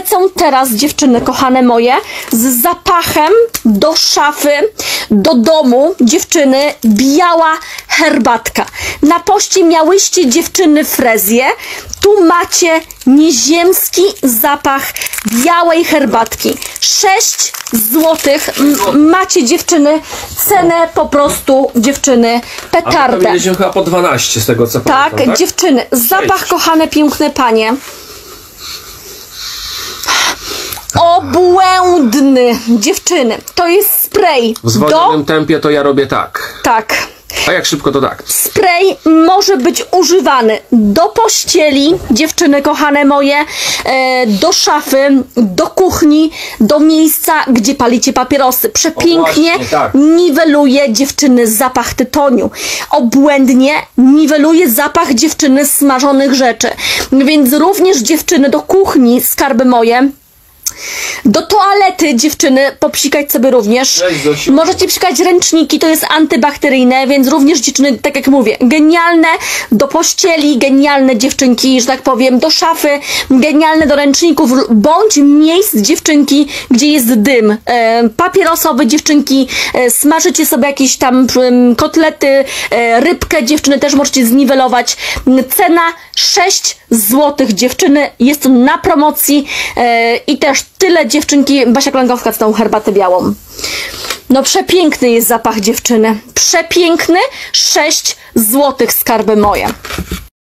lecę teraz, dziewczyny kochane moje, z zapachem do szafy, do domu, dziewczyny, biała herbatka. Na poście miałyście dziewczyny frezję, tu macie nieziemski zapach białej herbatki. 6 złotych macie dziewczyny, cenę po prostu dziewczyny A petardę. mieliśmy chyba po 12 z tego co Tak, pamiętam, dziewczyny, zapach kochane, piękne panie. Obłędny, dziewczyny. To jest spray W do... zwolnionym tempie to ja robię tak. Tak. A jak szybko to tak. Spray może być używany do pościeli, dziewczyny kochane moje, e, do szafy, do kuchni, do miejsca, gdzie palicie papierosy. Przepięknie właśnie, tak. niweluje dziewczyny zapach tytoniu. Obłędnie niweluje zapach dziewczyny smażonych rzeczy. Więc również dziewczyny do kuchni, skarby moje, do toalety dziewczyny popsikać sobie również. Możecie psikać ręczniki, to jest antybakteryjne, więc również dziewczyny, tak jak mówię, genialne do pościeli, genialne dziewczynki, że tak powiem, do szafy, genialne do ręczników, bądź miejsc dziewczynki, gdzie jest dym. E, papierosowy dziewczynki, e, smażycie sobie jakieś tam kotlety, e, rybkę dziewczyny też możecie zniwelować. Cena 6 złotych dziewczyny, jest na promocji e, i też tyle dziewczynki, Basia Klankowska z tą herbatę białą. No przepiękny jest zapach dziewczyny. Przepiękny. 6 złotych skarby moje.